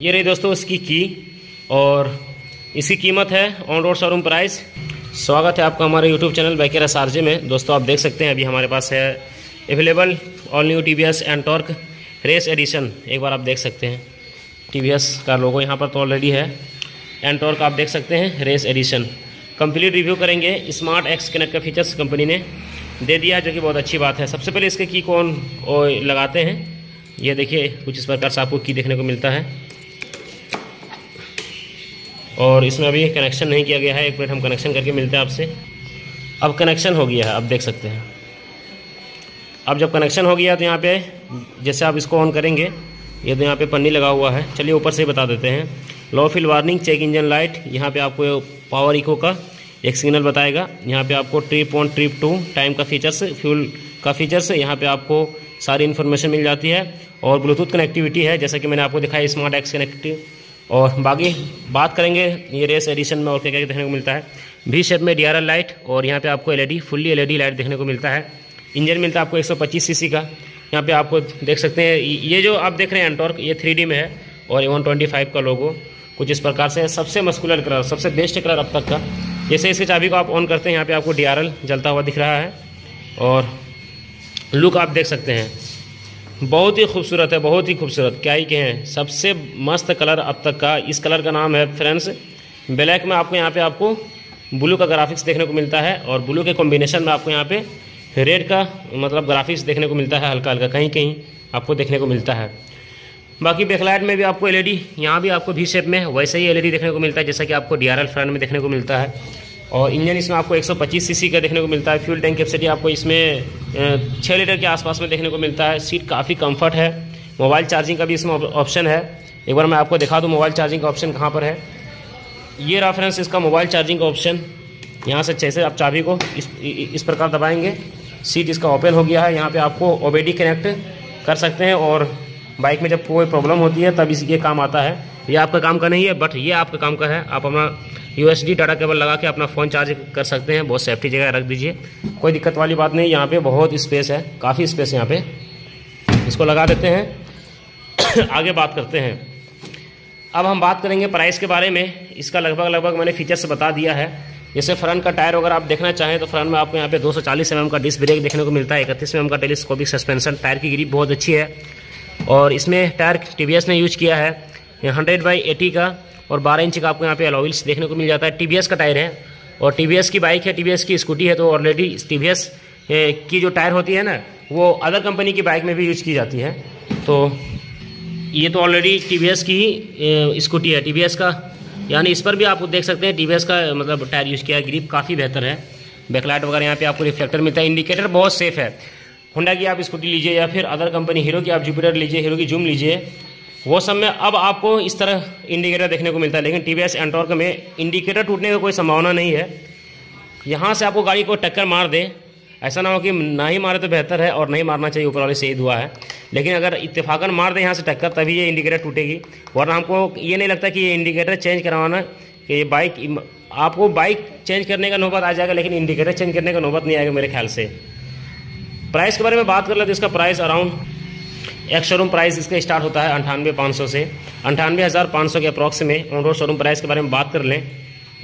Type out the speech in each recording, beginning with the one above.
ये रही दोस्तों इसकी की और इसकी कीमत है ऑन रोड शोरूम प्राइस स्वागत है आपका हमारे यूट्यूब चैनल बैकेरा सार्जे में। दोस्तों, आप देख सकते हैं अभी हमारे पास है available all new T V S and torque race edition एक बार आप देख सकते हैं। टी वी एस का लोगो यहाँ पर तो ऑलरेडी है। एंड टॉर्क आप देख सकते हैं रेस एडिशन कंप्लीट रिव्यू करेंगे। स्मार्ट एक्स कनेक्ट का फीचर्स कंपनी ने दे दिया, जो कि बहुत अच्छी बात है। सबसे पहले इसके की कौन लगाते हैं? ये देखिए, कुछ इस प्रकार से आपको की देखने को मिलता है। और इसमें अभी कनेक्शन नहीं किया गया है। एक मिनट, हम कनेक्शन करके मिलते हैं आपसे। अब कनेक्शन हो गया है अब देख सकते हैं। अब जब कनेक्शन हो गया तो यहाँ पे, जैसे आप इसको ऑन करेंगे, ये तो यहाँ पे पन्नी लगा हुआ है। चलिए ऊपर से ही बता देते हैं। Low fuel warning check engine light यहाँ पे आपको पावर इको का एक सिग्नल बताएगा। यहाँ पे आपको trip one trip two time का फीचर्स फ्यूल का फीचर्स यहाँ पे आपको सारी इन्फॉर्मेशन मिल जाती है। और ब्लूटूथ कनेक्टिविटी है, जैसा कि मैंने आपको दिखाया स्मार्ट एक्स कनेक्टिव और बाकी बात करेंगे ये रेस एडिशन में और क्या क्या देखने को मिलता है। भी शेप में डीआरएल लाइट और यहाँ पे आपको एलईडी फुल्ली एलईडी लाइट देखने को मिलता है। इंजन मिलता है आपको 125 सीसी का। यहाँ पे आपको देख सकते हैं, ये जो आप देख रहे हैं एंटॉर्क ये थ्री में है और वन का लोगो कुछ इस प्रकार से सबसे मस्कुलर कलर सबसे बेस्ट कलर अब तक का। जैसे इसकी चाबी को आप ऑन करते हैं, यहाँ पर आपको डीआरएल जलता हुआ दिख रहा है। और लुक आप देख सकते हैं। बहुत ही खूबसूरत है, बहुत ही खूबसूरत। क्या ही कहें, सबसे मस्त कलर अब तक का इस कलर का नाम है फ्रेंड्स, ब्लैक में आपको यहाँ पे आपको ब्लू का ग्राफिक्स देखने को मिलता है और ब्लू के कॉम्बिनेशन में आपको यहाँ पे रेड का मतलब ग्राफिक्स देखने को मिलता है हल्का हल्का, कहीं कहीं आपको देखने को मिलता है। बाकी बैकलाइट में भी आपको एलईडी यहाँ भी आपको भी शेप में वैसे ही एलईडी देखने को मिलता है, जैसा कि आपको डी फ्रंट में देखने को मिलता है। और इंजन इसमें आपको 125 सीसी का देखने को मिलता है। फ्यूल टैंक कैपेसिटी आपको इसमें छः लीटर के आसपास में देखने को मिलता है। सीट काफ़ी कंफर्ट है। मोबाइल चार्जिंग का भी इसमें ऑप्शन है। एक बार मैं आपको दिखा दूँ मोबाइल चार्जिंग का ऑप्शन कहाँ पर है। ये रेफरेंस इसका मोबाइल चार्जिंग का ऑप्शन यहाँ से जैसे आप चाबी को इस इस प्रकार दबाएँगे। सीट इसका ओपन हो गया है। यहाँ पे आपको ओबेडी कनेक्ट कर सकते हैं और बाइक में जब कोई प्रॉब्लम होती है, तब इस काम आता है। ये आपका काम का नहीं है बट ये आपका काम का है। आप अपना यू एस डाटा केबल लगा के अपना फ़ोन चार्ज कर सकते हैं। बहुत सेफ्टी जगह रख दीजिए। कोई दिक्कत वाली बात नहीं, यहाँ पे बहुत स्पेस है, काफ़ी स्पेस है यहाँ पे। इसको लगा देते हैं। आगे बात करते हैं। अब हम बात करेंगे प्राइस के बारे में। इसका लगभग लगभग मैंने फीचर्स बता दिया है। जैसे फ्रंट का टायर अगर आप देखना चाहें तो फ्रंट में आपको यहाँ पे 240 सौ mm का डिस्क ब्रेक देखने को मिलता है। इकतीस एम का टेलीस्कोपिक सस्पेंशन टायर की ग्रिप बहुत अच्छी है। और इसमें टायर टीवीएस ने यूज़ किया है। हंड्रेड बाई एटी का और बारह इंच का आपको यहाँ पे अलॉविल्स देखने को मिल जाता है। टी का टायर है और टी की बाइक है टी की स्कूटी है तो ऑलरेडी टी की जो टायर होती है ना, वो अदर कंपनी की बाइक में भी यूज़ की जाती है। तो ये तो ऑलरेडी टी की स्कूटी है। टी का, यानी इस पर भी आप देख सकते हैं टीवीएस का मतलब टायर यूज़ किया है ग्रिप काफ़ी बेहतर है। बैकलाइट वगैरह यहाँ पे आपको रिफ्लेक्टर मिलता है इंडिकेटर बहुत सेफ़ है। होंडा की आप स्कूटी लीजिए या फिर अदर कंपनी हीरो की आप जुपिटर लीजिए हीरो की जूम लीजिए। वो सब में अब आपको इस तरह इंडिकेटर देखने को मिलता है, लेकिन टी वी एस एंटॉर्क में इंडिकेटर टूटने का कोई संभावना नहीं है। यहाँ से आपको गाड़ी को टक्कर मार दे। ऐसा ना हो कि ना ही मारे तो बेहतर है और नहीं मारना चाहिए, ऊपर वाले से ही दुआ है। लेकिन अगर इतफाकन मार दे यहाँ से टक्कर, तभी ये इंडिकेटर टूटेगी। वरना हमको ये नहीं लगता कि ये इंडिकेटर चेंज करवाना कि ये बाइक आपको बाइक चेंज करने का नौबत आ जाएगा, लेकिन इंडिकेटर चेंज करने का नौबत नहीं आएगा मेरे ख्याल से। प्राइस के बारे में बात कर ले तो इसका प्राइस अराउंड एक शोरूम प्राइस इसका स्टार्ट होता है अंठानवे पाँच सौ से। अंठानवे हज़ार पाँच सौ के अप्रॉक्स में ऑन रोड शोरूम प्राइस के बारे में बात कर लें।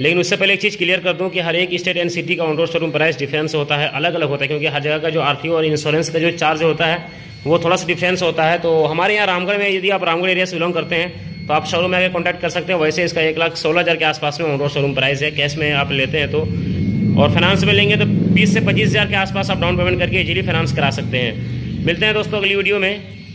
लेकिन उससे पहले एक चीज़ क्लियर कर दूँ कि हर एक स्टेट एंड सिटी का on road showroom price difference होता है अलग अलग होता है, क्योंकि हर जगह का जो आर और इंश्योरेंस का जो चार्ज होता है, वो थोड़ा सा डिफरेंस होता है। तो हमारे यहाँ रामगढ़ में यदि आप रामगढ़ एरिया से बिलोंग करते हैं तो आप शोरूम में आगे कॉन्टैक्ट कर सकते हैं। वैसे इसका एक लाख सोलह हज़ार के आसपास में ऑन रोड शोरूम प्राइस है। कैश में आप लेते हैं तो। और फाइनेंस में लेंगे तो बीस से पच्चीस हज़ार के आसपास आप डाउन पेमेंट करके इजीली फाइनेंस करा सकते हैं। मिलते हैं दोस्तों अगली वीडियो में।